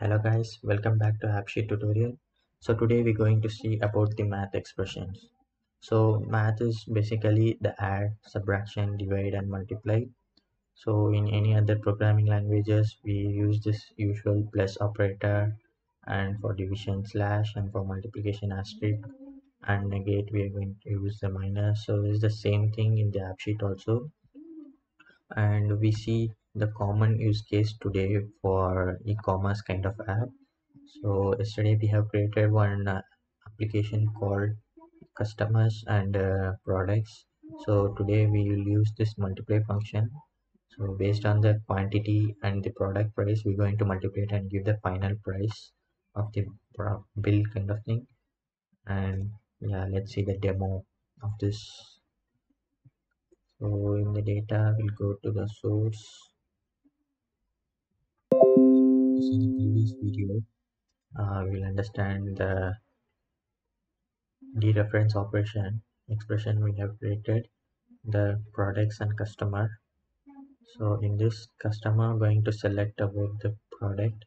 Hello guys, welcome back to AppSheet tutorial. So today we're going to see about the math expressions. So math is basically the add, subtraction, divide and multiply. So in any other programming languages, we use this usual plus operator and for division slash and for multiplication asterisk and negate we are going to use the minus. So it's the same thing in the AppSheet also. And we see the common use case today for e-commerce kind of app. So yesterday we have created one uh, application called customers and uh, products. So today we will use this multiply function. So based on the quantity and the product price we're going to multiply it and give the final price of the bill kind of thing. And yeah let's see the demo of this. So in the data we'll go to the source see the previous video. Uh, we'll understand the dereference operation expression we have created the products and customer. So in this customer going to select about the product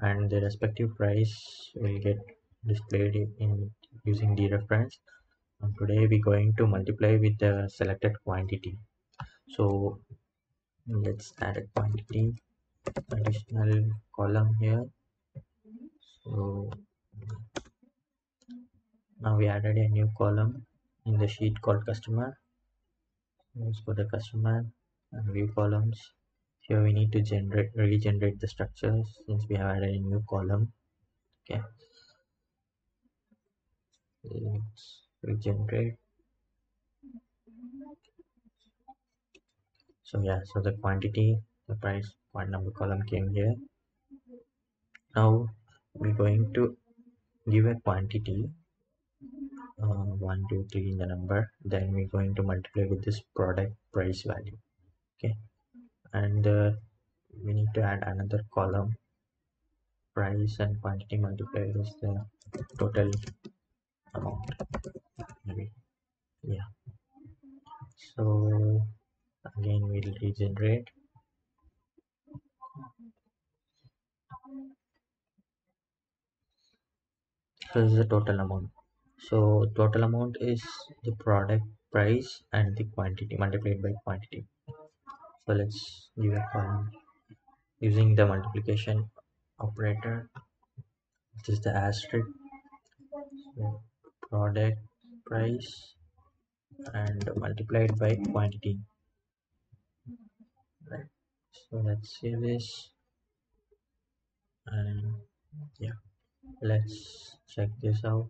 and the respective price will get displayed in using dereference. And today we're going to multiply with the selected quantity. So let's add a quantity additional column here. So now we added a new column in the sheet called customer. Let's go to customer and view columns. Here we need to generate regenerate the structures since we have added a new column. Okay. Let's regenerate. So yeah so the quantity the price point number column came here. Now we're going to give a quantity. Uh, 1 2 3 in the number. Then we're going to multiply with this product price value. Okay. And uh, we need to add another column. Price and quantity multiplier is the total amount. Maybe. Yeah. So again we'll regenerate so this is the total amount. So total amount is the product price and the quantity multiplied by quantity. So let's give a column using the multiplication operator which is the asterisk. So product price and multiplied by quantity. Right. So let's save this and yeah let's check this out.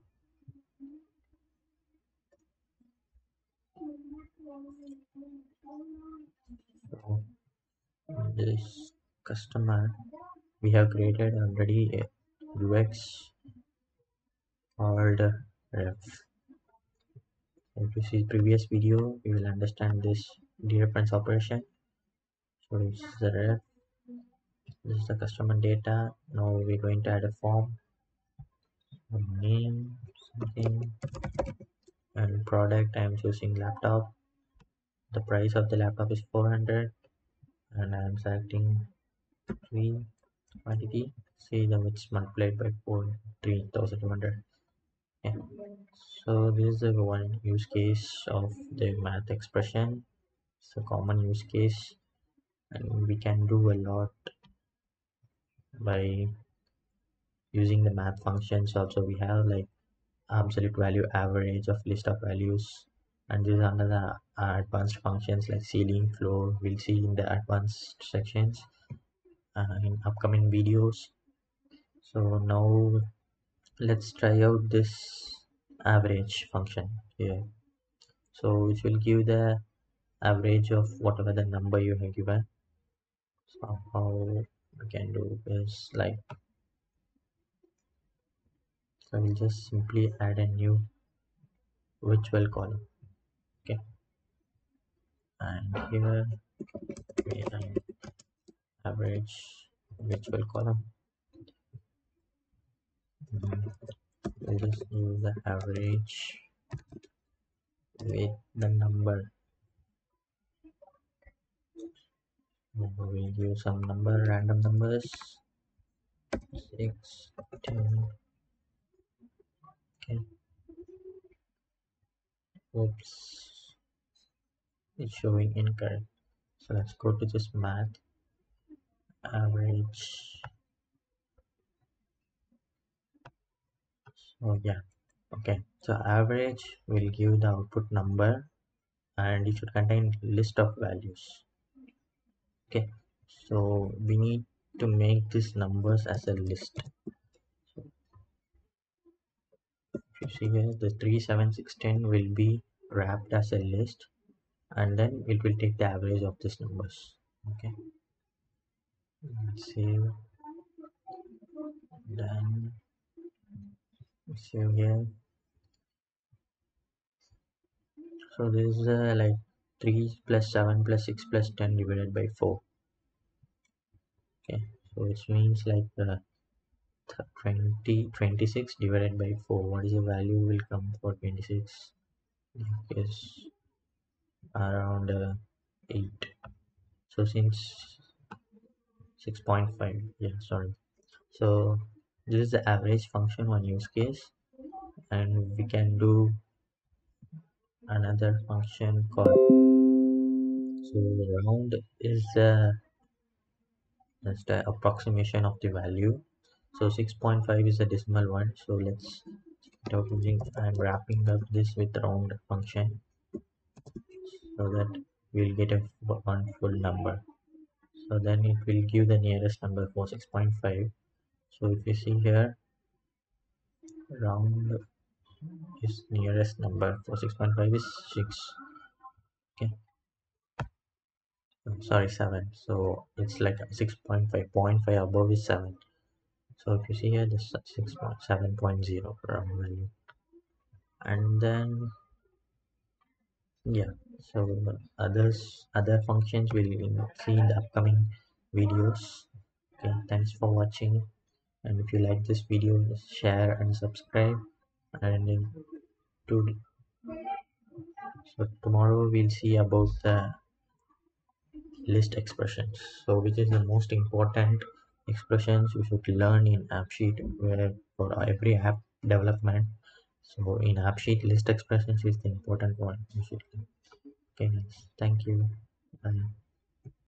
So this customer we have created already a ux called ref. If you see previous video you will understand this dereference operation. So this is the ref this is the customer data. Now we're going to add a form. Name something and product. I'm choosing laptop. The price of the laptop is 400 and i'm selecting 3 quantity. See them it's multiplied by 4 3200 yeah. So this is the one use case of the math expression. It's a common use case and we can do a lot by using the math functions also we have like absolute value average of list of values. And these are uh, advanced functions like ceiling floor we'll see in the advanced sections uh, in upcoming videos. So now let's try out this average function here. So it will give the average of whatever the number you have given. So how we can do is like so we'll just simply add a new virtual column. Okay. And here we average virtual column. Mm-hmm. We'll just use the average with the number we'll give some number random numbers six ten okay oops it's showing incorrect so let's go to this math average so yeah okay so average will give the output number and it should contain list of values okay. So we need to make these numbers as a list. You see here the 3 7 6 10 will be wrapped as a list and then it will take the average of these numbers. Okay. Save then save here. So this is uh, like 3 plus 7 plus 6 plus 10 divided by 4 okay so it means like uh, 20 26 divided by 4 what is the value will come for 26 is around uh, 8 so since 6.5 yeah sorry. So this is the average function on use case and we can do another function called so round is the that's the approximation of the value. So 6.5 is a decimal one. So let's start using i'm wrapping up this with round function so that we'll get a one full number. So then it will give the nearest number for 6.5 so if you see here round is nearest number for 6.5 is 6 okay. Oh, sorry 7 so it's like 6.5 0.5 above is 7 so if you see here this 6.7.0 round value. And then yeah. So others other functions will see in the upcoming videos. Okay thanks for watching. And if you like this video share and subscribe and in to so tomorrow we'll see about the list expressions. So which is the most important expressions we should learn in AppSheet where for every app development. So in AppSheet list expressions is the important one. You okay guys. Thank you. Bye.